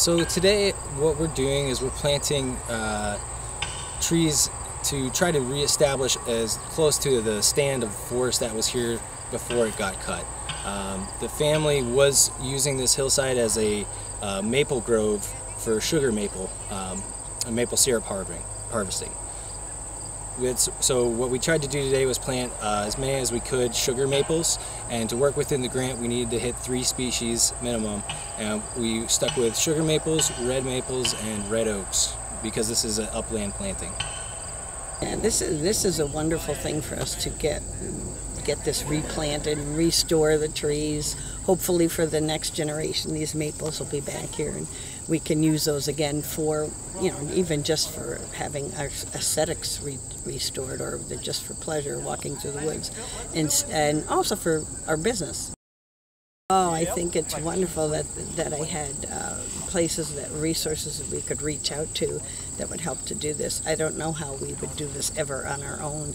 So today, what we're doing is we're planting uh, trees to try to reestablish as close to the stand of forest that was here before it got cut. Um, the family was using this hillside as a uh, maple grove for sugar maple, um, maple syrup harvesting. So what we tried to do today was plant uh, as many as we could sugar maples, and to work within the grant we needed to hit three species minimum. And we stuck with sugar maples, red maples, and red oaks because this is an upland planting. And this is this is a wonderful thing for us to get get this replanted, restore the trees. Hopefully for the next generation, these maples will be back here and we can use those again for, you know, even just for having our aesthetics re restored or just for pleasure walking through the woods and, and also for our business. Oh, I think it's wonderful that that I had uh, places that resources that we could reach out to that would help to do this. I don't know how we would do this ever on our own.